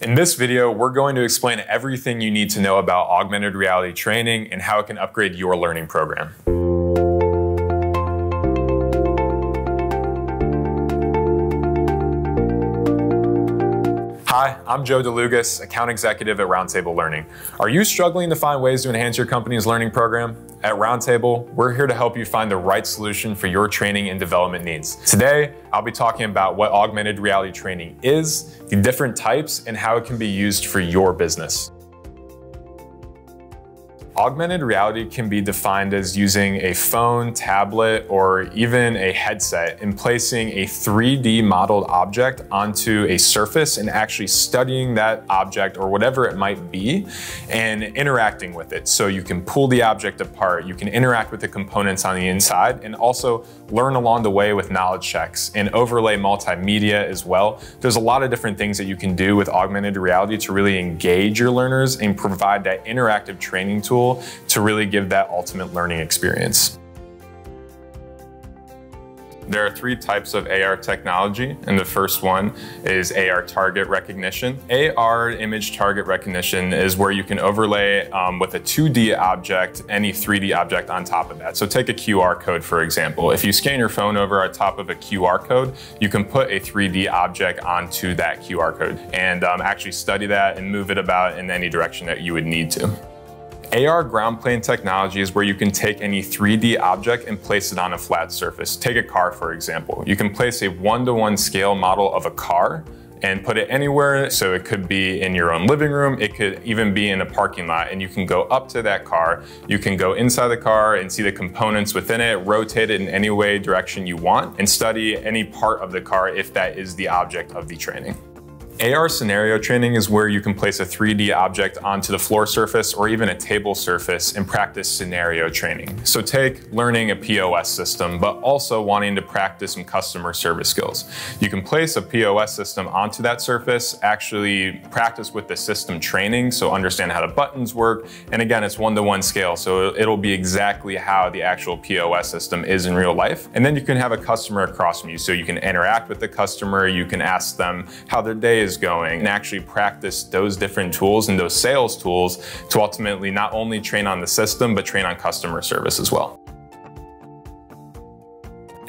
In this video, we're going to explain everything you need to know about augmented reality training and how it can upgrade your learning program. Hi, I'm Joe DeLugas, account executive at Roundtable Learning. Are you struggling to find ways to enhance your company's learning program? At Roundtable, we're here to help you find the right solution for your training and development needs. Today, I'll be talking about what augmented reality training is, the different types, and how it can be used for your business. Augmented reality can be defined as using a phone, tablet, or even a headset and placing a 3D modeled object onto a surface and actually studying that object or whatever it might be and interacting with it. So you can pull the object apart, you can interact with the components on the inside, and also learn along the way with knowledge checks and overlay multimedia as well. There's a lot of different things that you can do with augmented reality to really engage your learners and provide that interactive training tool to really give that ultimate learning experience. There are three types of AR technology, and the first one is AR target recognition. AR image target recognition is where you can overlay um, with a 2D object any 3D object on top of that. So take a QR code, for example. If you scan your phone over on top of a QR code, you can put a 3D object onto that QR code and um, actually study that and move it about in any direction that you would need to. AR ground plane technology is where you can take any 3D object and place it on a flat surface. Take a car, for example. You can place a one-to-one -one scale model of a car and put it anywhere. So it could be in your own living room, it could even be in a parking lot, and you can go up to that car. You can go inside the car and see the components within it, rotate it in any way, direction you want, and study any part of the car if that is the object of the training. AR scenario training is where you can place a 3D object onto the floor surface or even a table surface and practice scenario training. So take learning a POS system, but also wanting to practice some customer service skills. You can place a POS system onto that surface, actually practice with the system training, so understand how the buttons work. And again, it's one-to-one -one scale, so it'll be exactly how the actual POS system is in real life. And then you can have a customer across from you, so you can interact with the customer, you can ask them how their day is is going and actually practice those different tools and those sales tools to ultimately not only train on the system, but train on customer service as well.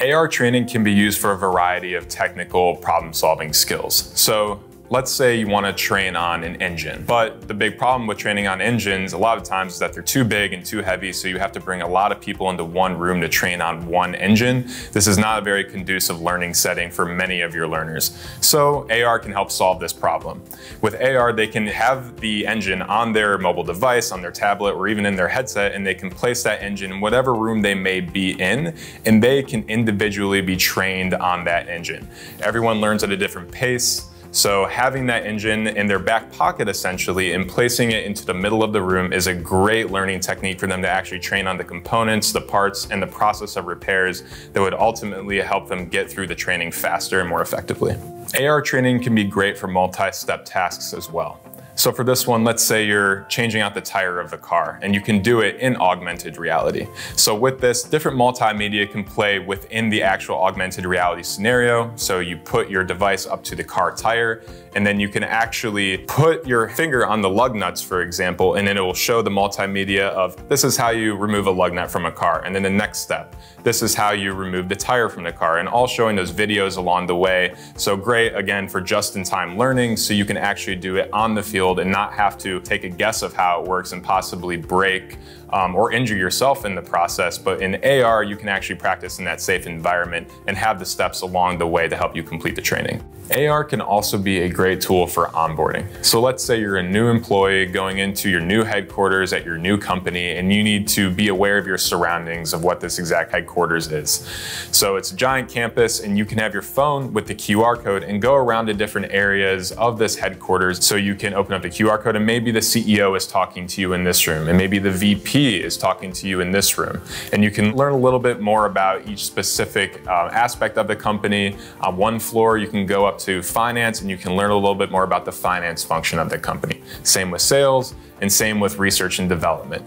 AR training can be used for a variety of technical problem solving skills. So Let's say you want to train on an engine, but the big problem with training on engines a lot of times is that they're too big and too heavy, so you have to bring a lot of people into one room to train on one engine. This is not a very conducive learning setting for many of your learners. So AR can help solve this problem. With AR, they can have the engine on their mobile device, on their tablet, or even in their headset, and they can place that engine in whatever room they may be in, and they can individually be trained on that engine. Everyone learns at a different pace, so having that engine in their back pocket essentially and placing it into the middle of the room is a great learning technique for them to actually train on the components, the parts, and the process of repairs that would ultimately help them get through the training faster and more effectively. AR training can be great for multi-step tasks as well. So for this one, let's say you're changing out the tire of the car and you can do it in augmented reality. So with this, different multimedia can play within the actual augmented reality scenario. So you put your device up to the car tire and then you can actually put your finger on the lug nuts, for example, and then it will show the multimedia of this is how you remove a lug nut from a car. And then the next step, this is how you remove the tire from the car and all showing those videos along the way. So great, again, for just-in-time learning so you can actually do it on the field and not have to take a guess of how it works and possibly break um, or injure yourself in the process. But in AR, you can actually practice in that safe environment and have the steps along the way to help you complete the training. AR can also be a great tool for onboarding. So let's say you're a new employee going into your new headquarters at your new company and you need to be aware of your surroundings of what this exact headquarters is. So it's a giant campus and you can have your phone with the QR code and go around to different areas of this headquarters so you can open up the QR code and maybe the CEO is talking to you in this room and maybe the VP is talking to you in this room. And you can learn a little bit more about each specific uh, aspect of the company. On one floor, you can go up to finance and you can learn a little bit more about the finance function of the company. Same with sales and same with research and development.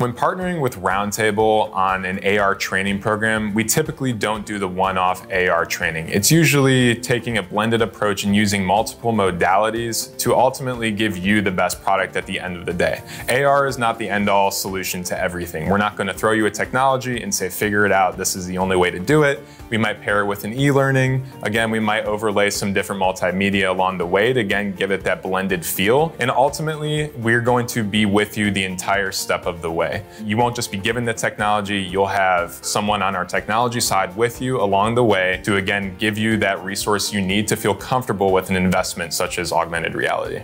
When partnering with Roundtable on an AR training program, we typically don't do the one-off AR training. It's usually taking a blended approach and using multiple modalities to ultimately give you the best product at the end of the day. AR is not the end-all solution to everything. We're not gonna throw you a technology and say, figure it out, this is the only way to do it. We might pair it with an e-learning. Again, we might overlay some different multimedia along the way to again give it that blended feel. And ultimately, we're going to be with you the entire step of the way way. You won't just be given the technology, you'll have someone on our technology side with you along the way to again give you that resource you need to feel comfortable with an investment such as augmented reality.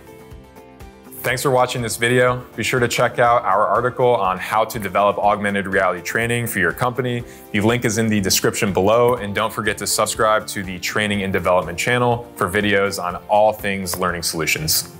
Thanks for watching this video. Be sure to check out our article on how to develop augmented reality training for your company. The link is in the description below, and don't forget to subscribe to the Training and Development channel for videos on all things learning solutions.